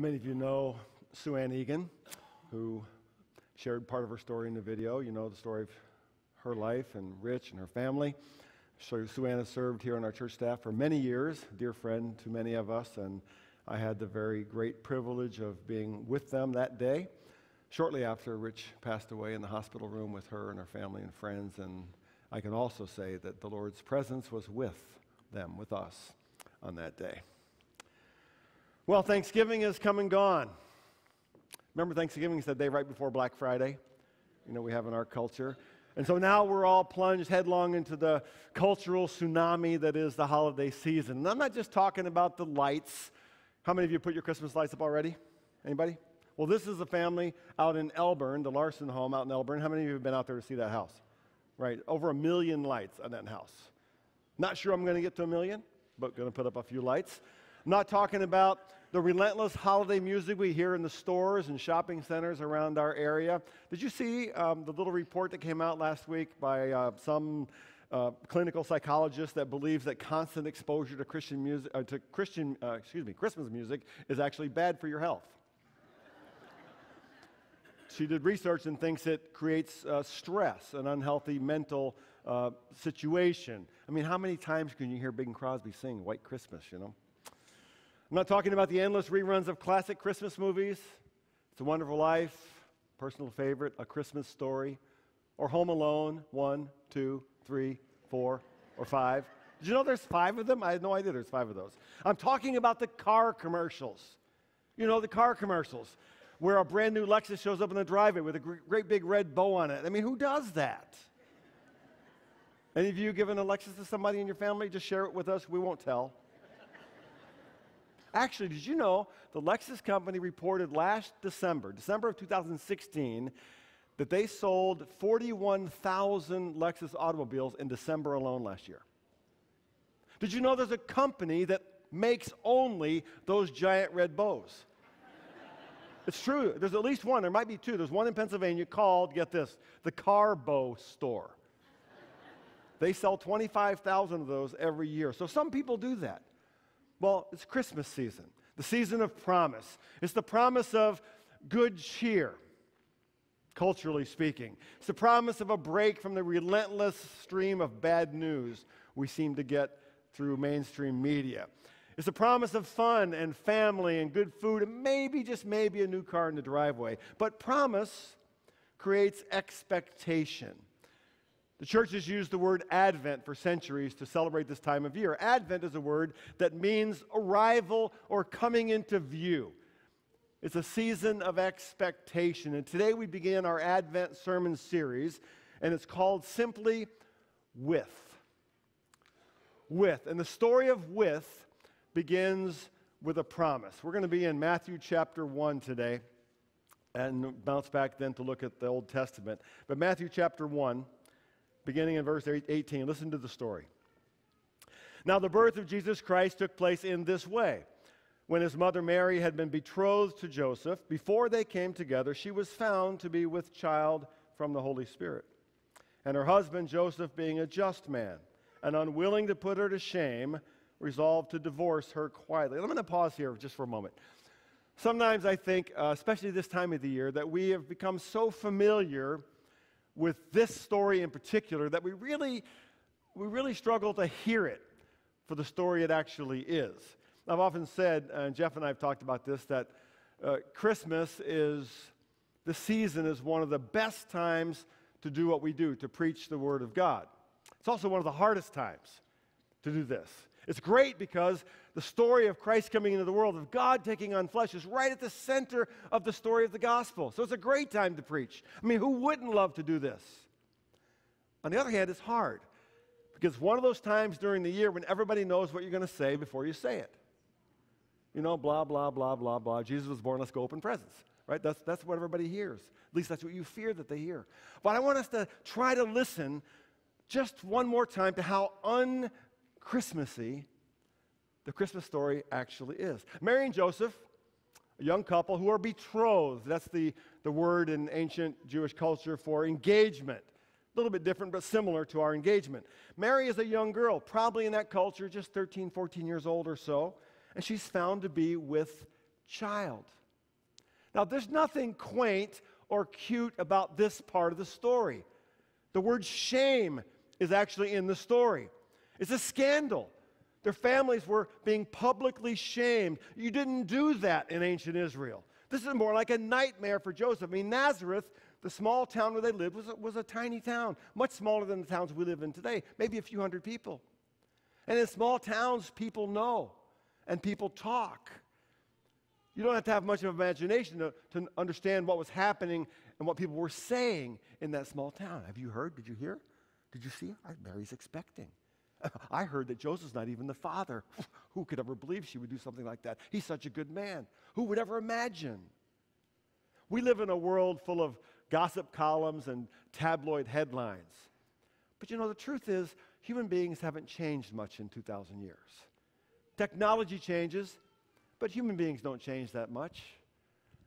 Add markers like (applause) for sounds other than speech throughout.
Many of you know Sue Ann Egan, who shared part of her story in the video. You know the story of her life and Rich and her family. So Sue Ann has served here on our church staff for many years, dear friend to many of us, and I had the very great privilege of being with them that day, shortly after Rich passed away in the hospital room with her and her family and friends. And I can also say that the Lord's presence was with them, with us, on that day. Well, Thanksgiving is come and gone. Remember, Thanksgiving is the day right before Black Friday? You know, we have in our culture. And so now we're all plunged headlong into the cultural tsunami that is the holiday season. And I'm not just talking about the lights. How many of you put your Christmas lights up already? Anybody? Well, this is a family out in Elburn, the Larson home out in Elburn. How many of you have been out there to see that house? Right, over a million lights on that house. Not sure I'm going to get to a million, but going to put up a few lights. I'm not talking about the relentless holiday music we hear in the stores and shopping centers around our area. Did you see um, the little report that came out last week by uh, some uh, clinical psychologist that believes that constant exposure to Christian music, uh, to Christian, uh, excuse me, Christmas music is actually bad for your health? (laughs) she did research and thinks it creates uh, stress, an unhealthy mental uh, situation. I mean, how many times can you hear Bing Crosby sing White Christmas, you know? I'm not talking about the endless reruns of classic Christmas movies. It's a Wonderful Life, personal favorite, A Christmas Story, or Home Alone, one, two, three, four, or five. Did you know there's five of them? I had no idea there's five of those. I'm talking about the car commercials. You know, the car commercials where a brand new Lexus shows up in the driveway with a great big red bow on it. I mean, who does that? Any of you given a Lexus to somebody in your family? Just share it with us. We won't tell. Actually, did you know the Lexus company reported last December, December of 2016, that they sold 41,000 Lexus automobiles in December alone last year? Did you know there's a company that makes only those giant red bows? it's true. There's at least one. There might be two. There's one in Pennsylvania called, get this, the Car Bow Store. they sell 25,000 of those every year. So some people do that. Well, it's Christmas season, the season of promise. It's the promise of good cheer, culturally speaking. It's the promise of a break from the relentless stream of bad news we seem to get through mainstream media. It's the promise of fun and family and good food and maybe, just maybe, a new car in the driveway. But promise creates expectation. The church has used the word Advent for centuries to celebrate this time of year. Advent is a word that means arrival or coming into view. It's a season of expectation. And today we begin our Advent sermon series, and it's called simply With. With. And the story of With begins with a promise. We're going to be in Matthew chapter 1 today and bounce back then to look at the Old Testament. But Matthew chapter 1 beginning in verse 18. Listen to the story. Now, the birth of Jesus Christ took place in this way. When his mother Mary had been betrothed to Joseph, before they came together, she was found to be with child from the Holy Spirit. And her husband Joseph, being a just man and unwilling to put her to shame, resolved to divorce her quietly. I'm going to pause here just for a moment. Sometimes I think, uh, especially this time of the year, that we have become so familiar with this story in particular that we really, we really struggle to hear it for the story it actually is. I've often said, and Jeff and I have talked about this, that uh, Christmas is, the season is one of the best times to do what we do, to preach the Word of God. It's also one of the hardest times to do this. It's great because the story of Christ coming into the world, of God taking on flesh, is right at the center of the story of the gospel. So it's a great time to preach. I mean, who wouldn't love to do this? On the other hand, it's hard because one of those times during the year when everybody knows what you're going to say before you say it. You know, blah, blah, blah, blah, blah. Jesus was born, let's go open presents. Right? That's, that's what everybody hears. At least that's what you fear that they hear. But I want us to try to listen just one more time to how un Christmassy the Christmas story actually is. Mary and Joseph, a young couple who are betrothed. That's the, the word in ancient Jewish culture for engagement. A little bit different, but similar to our engagement. Mary is a young girl, probably in that culture, just 13, 14 years old or so, and she's found to be with child. Now, there's nothing quaint or cute about this part of the story. The word shame is actually in the story. It's a scandal. Their families were being publicly shamed. You didn't do that in ancient Israel. This is more like a nightmare for Joseph. I mean, Nazareth, the small town where they lived, was a, was a tiny town, much smaller than the towns we live in today, maybe a few hundred people. And in small towns, people know and people talk. You don't have to have much of imagination to, to understand what was happening and what people were saying in that small town. Have you heard? Did you hear? Did you see? Mary's expecting. (laughs) I heard that Joseph's not even the father. (laughs) Who could ever believe she would do something like that? He's such a good man. Who would ever imagine? We live in a world full of gossip columns and tabloid headlines. But you know, the truth is, human beings haven't changed much in 2,000 years. Technology changes, but human beings don't change that much.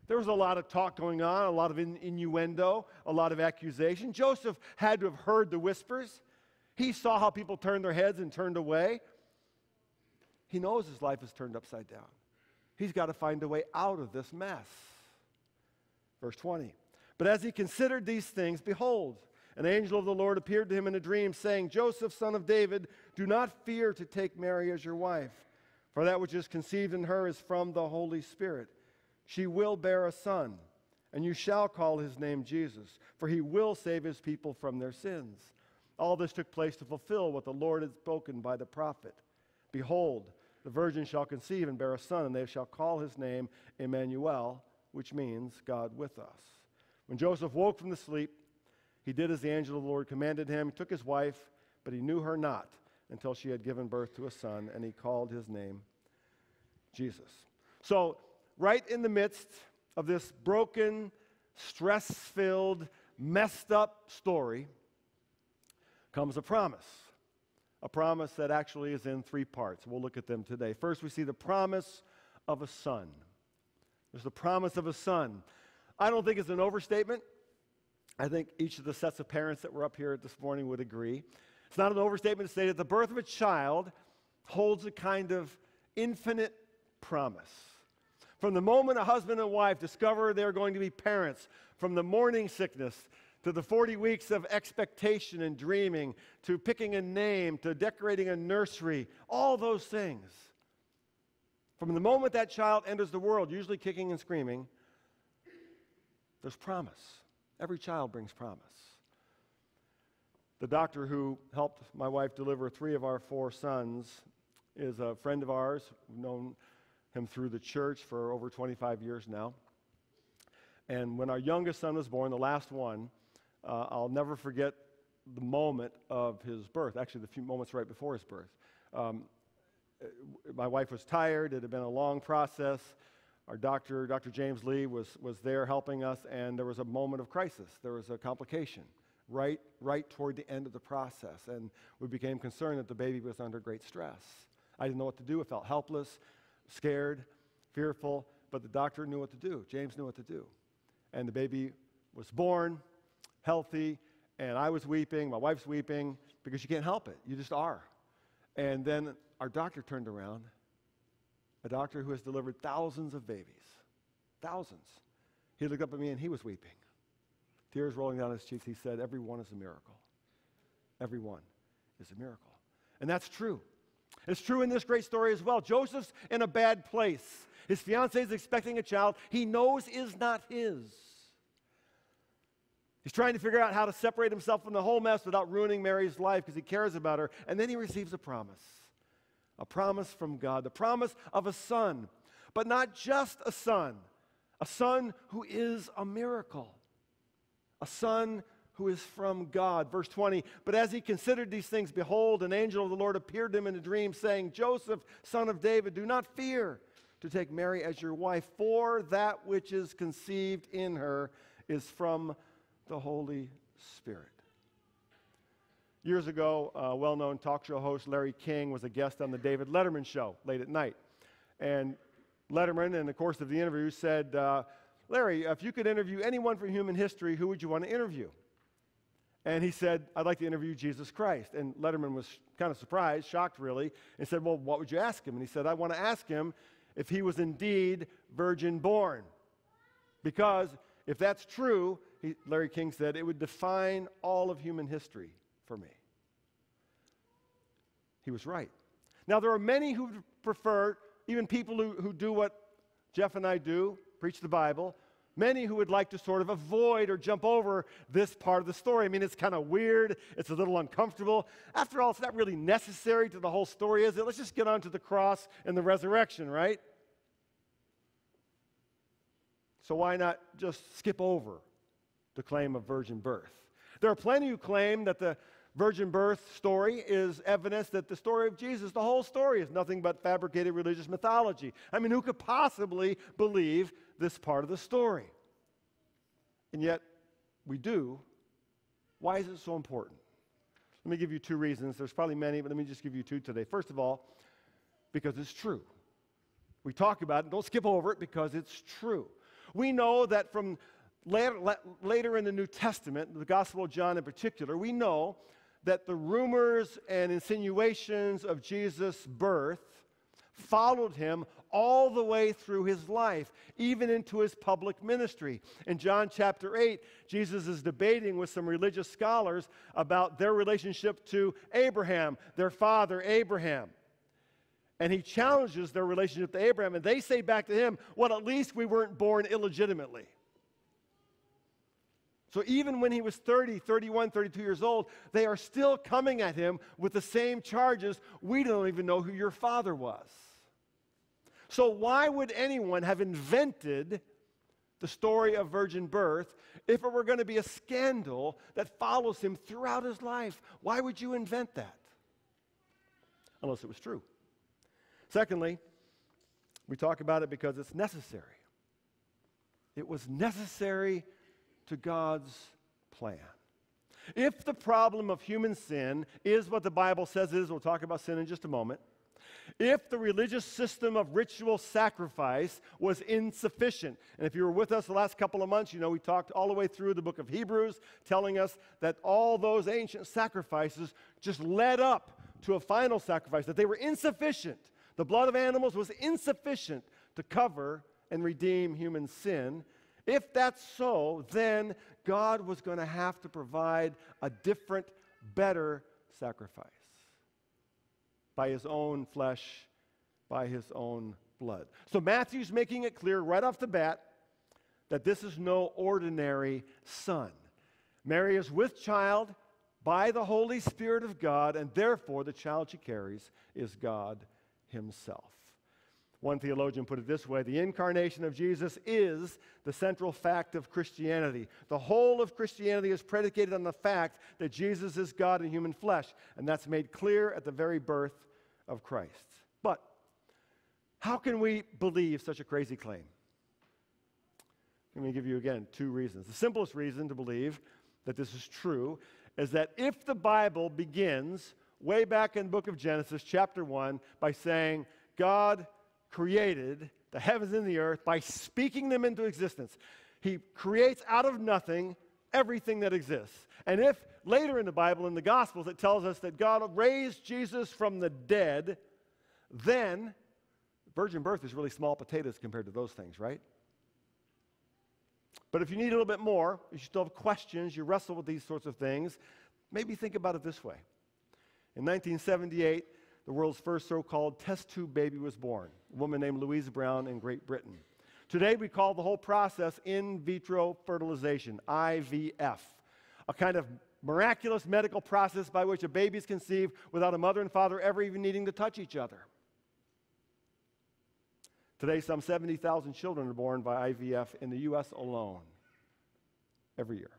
There was a lot of talk going on, a lot of innuendo, a lot of accusation. Joseph had to have heard the whispers. He saw how people turned their heads and turned away. He knows his life is turned upside down. He's got to find a way out of this mess. Verse 20. But as he considered these things, behold, an angel of the Lord appeared to him in a dream, saying, Joseph, son of David, do not fear to take Mary as your wife, for that which is conceived in her is from the Holy Spirit. She will bear a son, and you shall call his name Jesus, for he will save his people from their sins. All this took place to fulfill what the Lord had spoken by the prophet. Behold, the virgin shall conceive and bear a son, and they shall call his name Immanuel, which means God with us. When Joseph woke from the sleep, he did as the angel of the Lord commanded him. He took his wife, but he knew her not until she had given birth to a son, and he called his name Jesus. So, right in the midst of this broken, stress filled, messed up story, comes a promise. A promise that actually is in three parts. We'll look at them today. First, we see the promise of a son. There's the promise of a son. I don't think it's an overstatement. I think each of the sets of parents that were up here this morning would agree. It's not an overstatement to say that the birth of a child holds a kind of infinite promise. From the moment a husband and wife discover they're going to be parents, from the morning sickness to the 40 weeks of expectation and dreaming, to picking a name, to decorating a nursery, all those things. From the moment that child enters the world, usually kicking and screaming, there's promise. Every child brings promise. The doctor who helped my wife deliver three of our four sons is a friend of ours. We've known him through the church for over 25 years now. And when our youngest son was born, the last one, uh, I'll never forget the moment of his birth, actually, the few moments right before his birth. Um, uh, my wife was tired, it had been a long process. Our doctor, Dr. James Lee, was, was there helping us, and there was a moment of crisis. There was a complication right, right toward the end of the process, and we became concerned that the baby was under great stress. I didn't know what to do. I felt helpless, scared, fearful, but the doctor knew what to do. James knew what to do. And the baby was born, healthy, and I was weeping, my wife's weeping, because you can't help it. You just are. And then our doctor turned around, a doctor who has delivered thousands of babies, thousands. He looked up at me and he was weeping. Tears rolling down his cheeks. He said, Every one is a miracle. Every one is a miracle. And that's true. It's true in this great story as well. Joseph's in a bad place. His fiancee is expecting a child he knows is not his. He's trying to figure out how to separate himself from the whole mess without ruining Mary's life because he cares about her. And then he receives a promise a promise from God, the promise of a son, but not just a son, a son who is a miracle, a son who is from God. Verse 20, but as he considered these things, behold, an angel of the Lord appeared to him in a dream, saying, Joseph, son of David, do not fear to take Mary as your wife, for that which is conceived in her is from the Holy Spirit. Years ago, a well known talk show host Larry King was a guest on the David Letterman show late at night. And Letterman, in the course of the interview, said, uh, Larry, if you could interview anyone from human history, who would you want to interview? And he said, I'd like to interview Jesus Christ. And Letterman was kind of surprised, shocked really, and said, Well, what would you ask him? And he said, I want to ask him if he was indeed virgin born. Because if that's true, he, Larry King said, it would define all of human history for me. He was right. Now, there are many who prefer, even people who, who do what Jeff and I do, preach the Bible, many who would like to sort of avoid or jump over this part of the story. I mean, it's kind of weird, it's a little uncomfortable. After all, it's not really necessary to the whole story, is it? Let's just get on to the cross and the resurrection, right? So why not just skip over the claim of virgin birth? There are plenty who claim that the virgin birth story is evidence that the story of Jesus, the whole story, is nothing but fabricated religious mythology. I mean, who could possibly believe this part of the story? And yet, we do. Why is it so important? Let me give you two reasons. There's probably many, but let me just give you two today. First of all, because it's true. We talk about it, don't skip over it because it's true. We know that from later, later in the New Testament, the Gospel of John in particular, we know that the rumors and insinuations of Jesus' birth followed him all the way through his life, even into his public ministry. In John chapter 8, Jesus is debating with some religious scholars about their relationship to Abraham, their father Abraham. And he challenges their relationship to Abraham, and they say back to him, Well, at least we weren't born illegitimately. So even when he was 30, 31, 32 years old, they are still coming at him with the same charges. We don't even know who your father was. So why would anyone have invented the story of virgin birth if it were going to be a scandal that follows him throughout his life? Why would you invent that? Unless it was true. Secondly, we talk about it because it's necessary. It was necessary to God's plan. If the problem of human sin is what the Bible says it is, we'll talk about sin in just a moment. If the religious system of ritual sacrifice was insufficient, and if you were with us the last couple of months, you know we talked all the way through the book of Hebrews, telling us that all those ancient sacrifices just led up to a final sacrifice, that they were insufficient. The blood of animals was insufficient to cover and redeem human sin. If that's so, then God was going to have to provide a different, better sacrifice by his own flesh, by his own blood. So Matthew's making it clear right off the bat that this is no ordinary son. Mary is with child by the Holy Spirit of God, and therefore the child she carries is God Himself. One theologian put it this way the incarnation of Jesus is the central fact of Christianity. The whole of Christianity is predicated on the fact that Jesus is God in human flesh, and that's made clear at the very birth of Christ. But how can we believe such a crazy claim? Let me give you again two reasons. The simplest reason to believe that this is true is that if the Bible begins way back in the book of Genesis, chapter 1, by saying, God created the heavens and the earth by speaking them into existence. He creates out of nothing everything that exists. And if later in the Bible, in the Gospels, it tells us that God raised Jesus from the dead, then virgin birth is really small potatoes compared to those things, right? But if you need a little bit more, if you still have questions, you wrestle with these sorts of things, maybe think about it this way. In 1978, the world's first so called test tube baby was born, a woman named Louise Brown in Great Britain. Today, we call the whole process in vitro fertilization, IVF, a kind of miraculous medical process by which a baby is conceived without a mother and father ever even needing to touch each other. Today, some 70,000 children are born by IVF in the U.S. alone every year.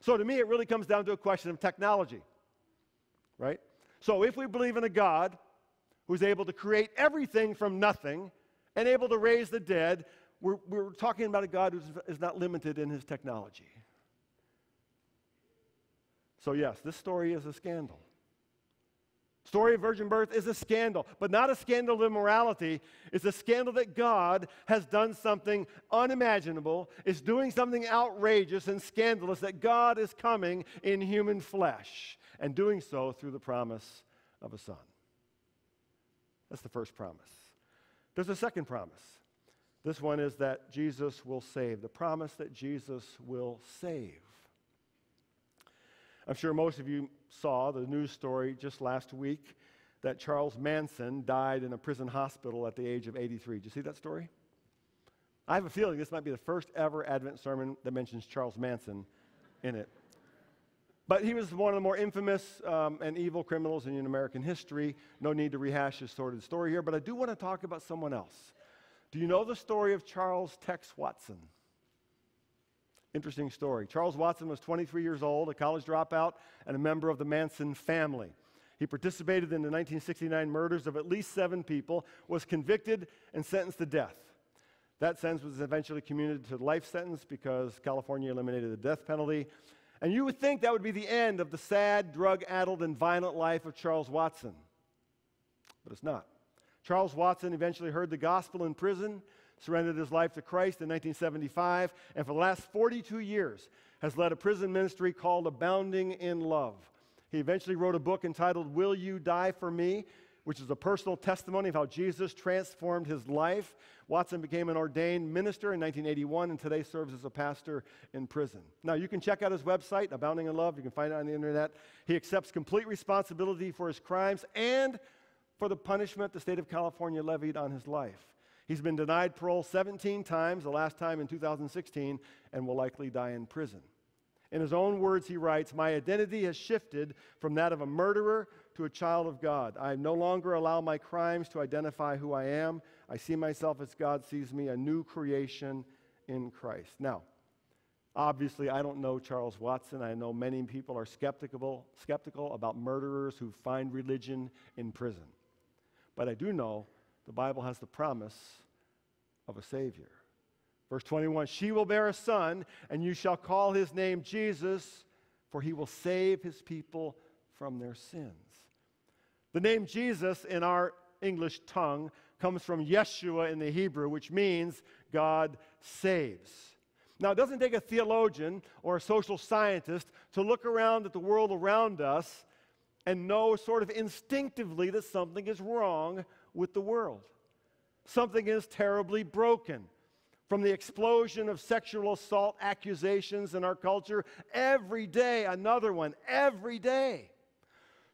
So, to me, it really comes down to a question of technology, right? So if we believe in a God who's able to create everything from nothing and able to raise the dead, we're, we're talking about a God who is not limited in his technology. So, yes, this story is a scandal. Story of virgin birth is a scandal, but not a scandal of immorality. It's a scandal that God has done something unimaginable, is doing something outrageous and scandalous, that God is coming in human flesh and doing so through the promise of a son. That's the first promise. There's a second promise. This one is that Jesus will save, the promise that Jesus will save. I'm sure most of you saw the news story just last week that Charles Manson died in a prison hospital at the age of 83. Did you see that story? I have a feeling this might be the first ever Advent sermon that mentions Charles Manson in it. But he was one of the more infamous um, and evil criminals in American history. No need to rehash his sordid story here, but I do want to talk about someone else. Do you know the story of Charles Tex Watson? Interesting story. Charles Watson was 23 years old, a college dropout, and a member of the Manson family. He participated in the 1969 murders of at least seven people, was convicted, and sentenced to death. That sentence was eventually commuted to life sentence because California eliminated the death penalty. And you would think that would be the end of the sad, drug addled, and violent life of Charles Watson. But it's not. Charles Watson eventually heard the gospel in prison, surrendered his life to Christ in 1975, and for the last 42 years has led a prison ministry called Abounding in Love. He eventually wrote a book entitled Will You Die for Me? Which is a personal testimony of how Jesus transformed his life. Watson became an ordained minister in 1981 and today serves as a pastor in prison. Now, you can check out his website, Abounding in Love. You can find it on the internet. He accepts complete responsibility for his crimes and for the punishment the state of California levied on his life. He's been denied parole 17 times, the last time in 2016, and will likely die in prison. In his own words, he writes, My identity has shifted from that of a murderer to a child of God. I no longer allow my crimes to identify who I am. I see myself as God sees me, a new creation in Christ. Now, obviously, I don't know Charles Watson. I know many people are skeptical, skeptical about murderers who find religion in prison. But I do know the Bible has the promise of a Savior. Verse 21 She will bear a son, and you shall call his name Jesus, for he will save his people from their sins. The name Jesus in our English tongue comes from Yeshua in the Hebrew, which means God saves. Now, it doesn't take a theologian or a social scientist to look around at the world around us and know sort of instinctively that something is wrong with the world. Something is terribly broken from the explosion of sexual assault accusations in our culture, every day, another one, every day,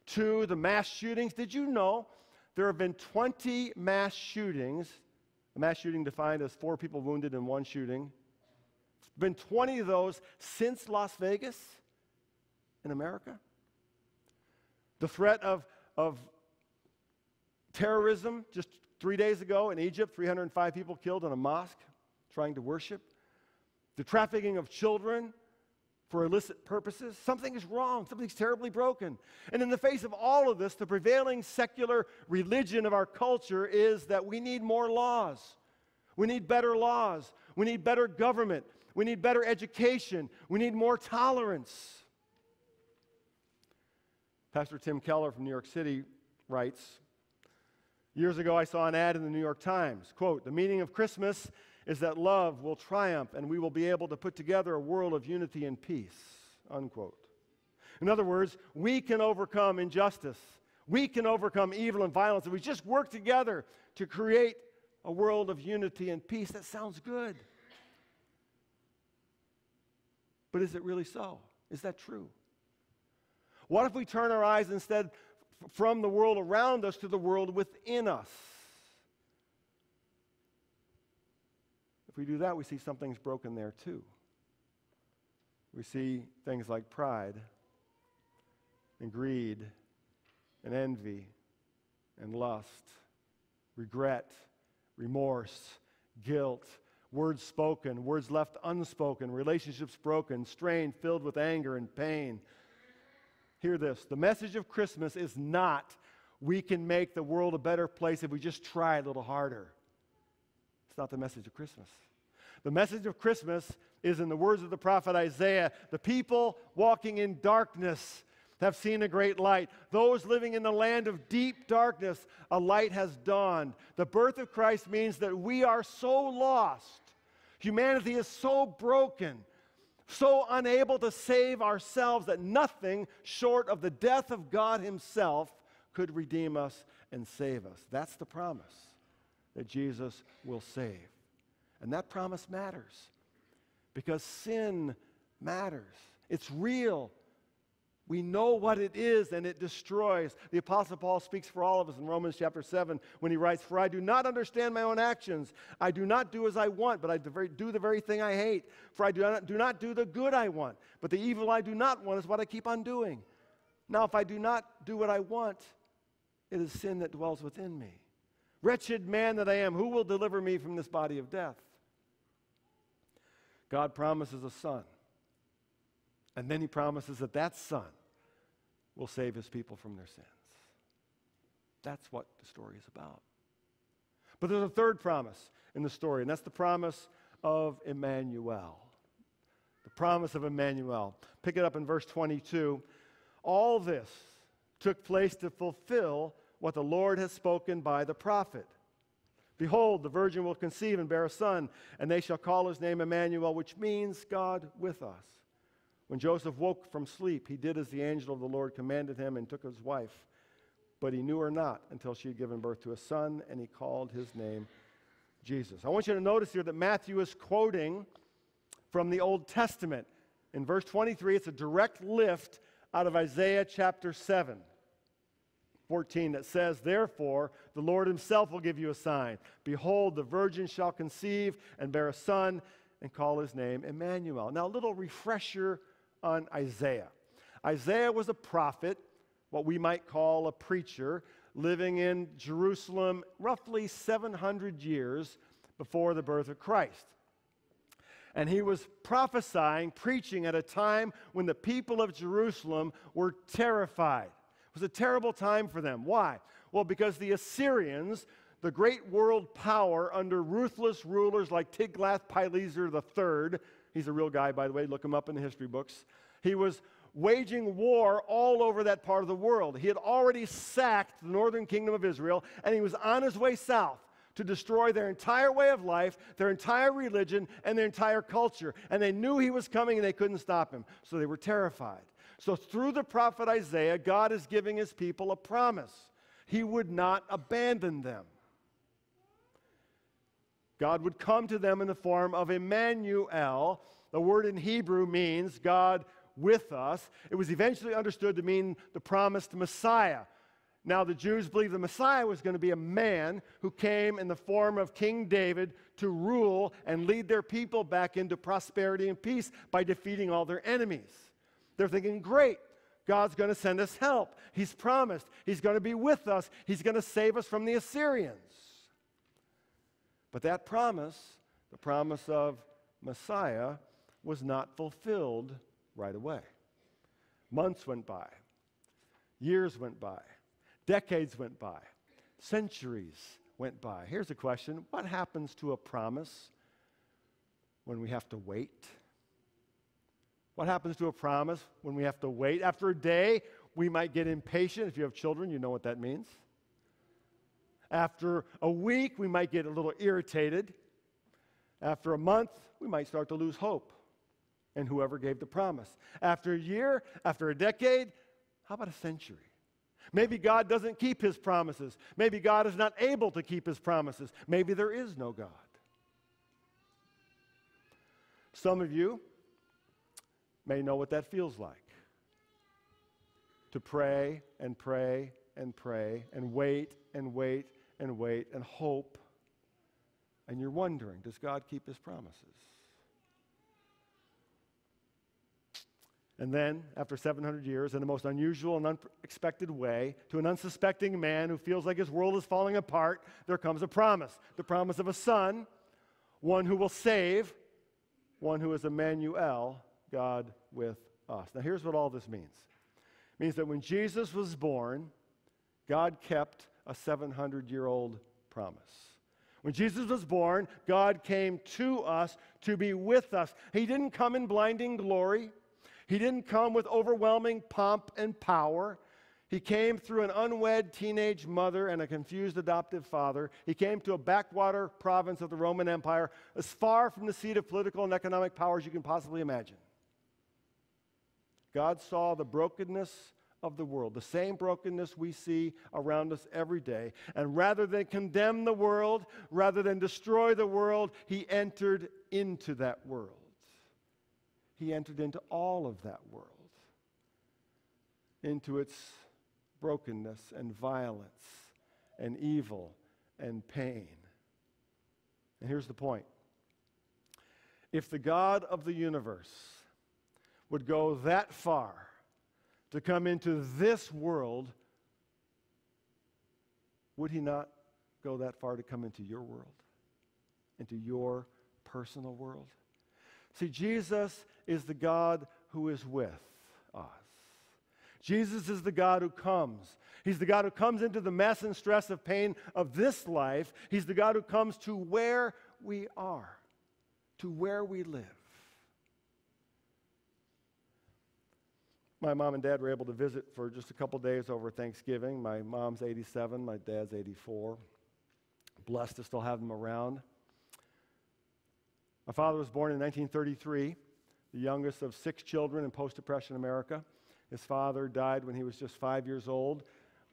to the mass shootings. Did you know there have been 20 mass shootings? A mass shooting defined as four people wounded in one shooting. It's been 20 of those since Las Vegas in America. The threat of, of terrorism just three days ago in Egypt, 305 people killed in a mosque trying to worship, the trafficking of children for illicit purposes. Something is wrong, something's terribly broken. And in the face of all of this, the prevailing secular religion of our culture is that we need more laws. We need better laws. We need better government. We need better education. We need more tolerance. Pastor Tim Keller from New York City writes Years ago, I saw an ad in the New York Times. Quote, the meaning of Christmas is that love will triumph and we will be able to put together a world of unity and peace. Unquote. In other words, we can overcome injustice. We can overcome evil and violence if we just work together to create a world of unity and peace. That sounds good. But is it really so? Is that true? What if we turn our eyes instead from the world around us to the world within us? If we do that, we see something's broken there too. We see things like pride and greed and envy and lust, regret, remorse, guilt, words spoken, words left unspoken, relationships broken, strained, filled with anger and pain. Hear this the message of Christmas is not we can make the world a better place if we just try a little harder. It's not the message of Christmas. The message of Christmas is in the words of the prophet Isaiah the people walking in darkness have seen a great light. Those living in the land of deep darkness, a light has dawned. The birth of Christ means that we are so lost. Humanity is so broken, so unable to save ourselves that nothing short of the death of God Himself could redeem us and save us. That's the promise that Jesus will save. And that promise matters because sin matters. It's real. We know what it is and it destroys. The Apostle Paul speaks for all of us in Romans chapter 7 when he writes, For I do not understand my own actions. I do not do as I want, but I do the very thing I hate. For I do not, do not do the good I want, but the evil I do not want is what I keep on doing. Now, if I do not do what I want, it is sin that dwells within me. Wretched man that I am, who will deliver me from this body of death? God promises a son. And then he promises that that son will save his people from their sins. That's what the story is about. But there's a third promise in the story, and that's the promise of Immanuel. The promise of Immanuel. Pick it up in verse 22. All this took place to fulfill what the Lord has spoken by the prophet. Behold, the virgin will conceive and bear a son, and they shall call his name Immanuel, which means God with us. When Joseph woke from sleep, he did as the angel of the Lord commanded him and took his wife. But he knew her not until she had given birth to a son, and he called his name Jesus. I want you to notice here that Matthew is quoting from the Old Testament. In verse 23, it's a direct lift out of Isaiah chapter 7. 14 that says, Therefore, the Lord himself will give you a sign. Behold, the virgin shall conceive and bear a son and call his name Immanuel. Now, a little refresher on Isaiah. Isaiah was a prophet, what we might call a preacher, living in Jerusalem roughly 700 years before the birth of Christ. And he was prophesying, preaching at a time when the people of Jerusalem were terrified. It was a terrible time for them. Why? Well, because the Assyrians, the great world power under ruthless rulers like Tiglath-Pileser III, He's a real guy, by the way. Look him up in the history books. He was waging war all over that part of the world. He had already sacked the northern kingdom of Israel, and he was on his way south to destroy their entire way of life, their entire religion, and their entire culture. And they knew he was coming and they couldn't stop him. So they were terrified. So through the prophet Isaiah, God is giving his people a promise. He would not abandon them. God would come to them in the form of Immanuel. The word in Hebrew means God with us. It was eventually understood to mean the promised Messiah. Now, the Jews believed the Messiah was going to be a man who came in the form of King David to rule and lead their people back into prosperity and peace by defeating all their enemies. They're thinking, great, God's going to send us help. He's promised. He's going to be with us. He's going to save us from the Assyrians. But that promise, the promise of Messiah, was not fulfilled right away. Months went by, years went by, decades went by, centuries went by. Here's a question What happens to a promise when we have to wait? What happens to a promise when we have to wait? After a day, we might get impatient. If you have children, you know what that means. After a week, we might get a little irritated. After a month, we might start to lose hope and whoever gave the promise. After a year, after a decade, how about a century? Maybe God doesn't keep his promises. Maybe God is not able to keep his promises. Maybe there is no God. Some of you may know what that feels like. To pray and pray and pray and wait and wait and wait and hope, and you're wondering does God keep his promises? And then, after 700 years, in the most unusual and unexpected way, to an unsuspecting man who feels like his world is falling apart, there comes a promise. The promise of a son, one who will save, one who is Immanuel, God with us. Now, here's what all this means it means that when Jesus was born, God kept a 700 year old promise. When Jesus was born, God came to us to be with us. He didn't come in blinding glory, He didn't come with overwhelming pomp and power. He came through an unwed teenage mother and a confused adoptive father. He came to a backwater province of the Roman Empire, as far from the seat of political and economic power as you can possibly imagine. God saw the brokenness of the world, the same brokenness we see around us every day. And rather than condemn the world, rather than destroy the world, he entered into that world. He entered into all of that world, into its brokenness and violence and evil and pain. And here's the point if the God of the universe would go that far to come into this world, would he not go that far to come into your world, into your personal world? See, Jesus is the God who is with us. Jesus is the God who comes. He's the God who comes into the mess and stress of pain of this life. He's the God who comes to where we are, to where we live. My mom and dad were able to visit for just a couple days over Thanksgiving. My mom's 87, my dad's 84. Blessed to still have them around. My father was born in 1933, the youngest of six children in post Depression America. His father died when he was just five years old,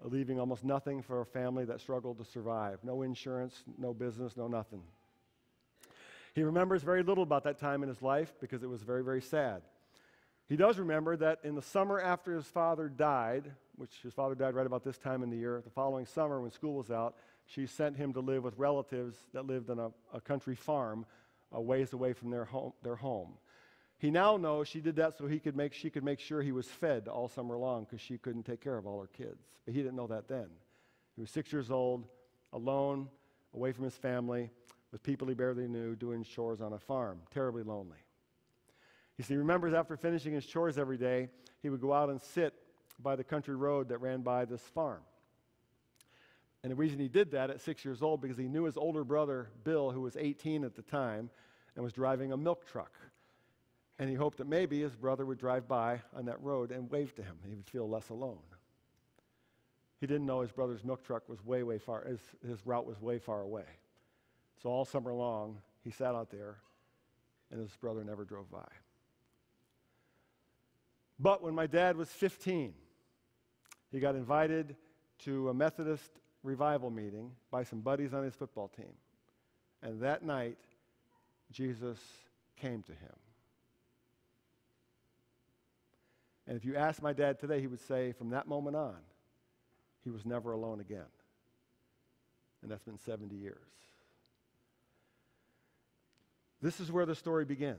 leaving almost nothing for a family that struggled to survive no insurance, no business, no nothing. He remembers very little about that time in his life because it was very, very sad. He does remember that in the summer after his father died, which his father died right about this time in the year, the following summer when school was out, she sent him to live with relatives that lived on a, a country farm a ways away from their home, their home. He now knows she did that so he could make, she could make sure he was fed all summer long because she couldn't take care of all her kids. But he didn't know that then. He was six years old, alone, away from his family, with people he barely knew, doing chores on a farm, terribly lonely. You see, he remembers after finishing his chores every day, he would go out and sit by the country road that ran by this farm. And the reason he did that at six years old, because he knew his older brother, Bill, who was 18 at the time, and was driving a milk truck. And he hoped that maybe his brother would drive by on that road and wave to him, and he would feel less alone. He didn't know his brother's milk truck was way, way far, his, his route was way far away. So all summer long, he sat out there, and his brother never drove by. But when my dad was 15, he got invited to a Methodist revival meeting by some buddies on his football team. And that night, Jesus came to him. And if you ask my dad today, he would say from that moment on, he was never alone again. And that's been 70 years. This is where the story begins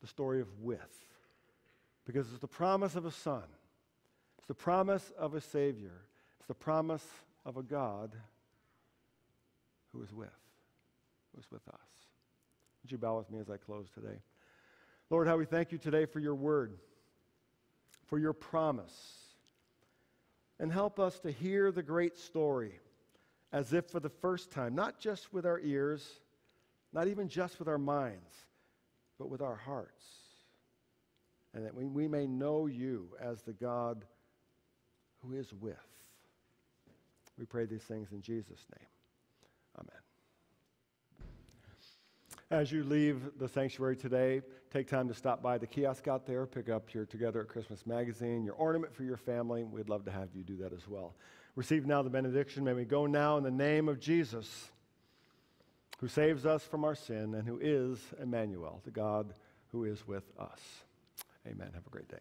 the story of with because it's the promise of a son, it's the promise of a Savior, it's the promise of a God who is with, who is with us. Would you bow with me as I close today? Lord, how we thank you today for your word, for your promise. And help us to hear the great story as if for the first time, not just with our ears, not even just with our minds, but with our hearts and that we, we may know you as the God who is with. We pray these things in Jesus' name. Amen. As you leave the sanctuary today, take time to stop by the kiosk out there, pick up your Together at Christmas magazine, your ornament for your family. We'd love to have you do that as well. Receive now the benediction. May we go now in the name of Jesus, who saves us from our sin and who is Immanuel, the God who is with us. Amen. Have a great day.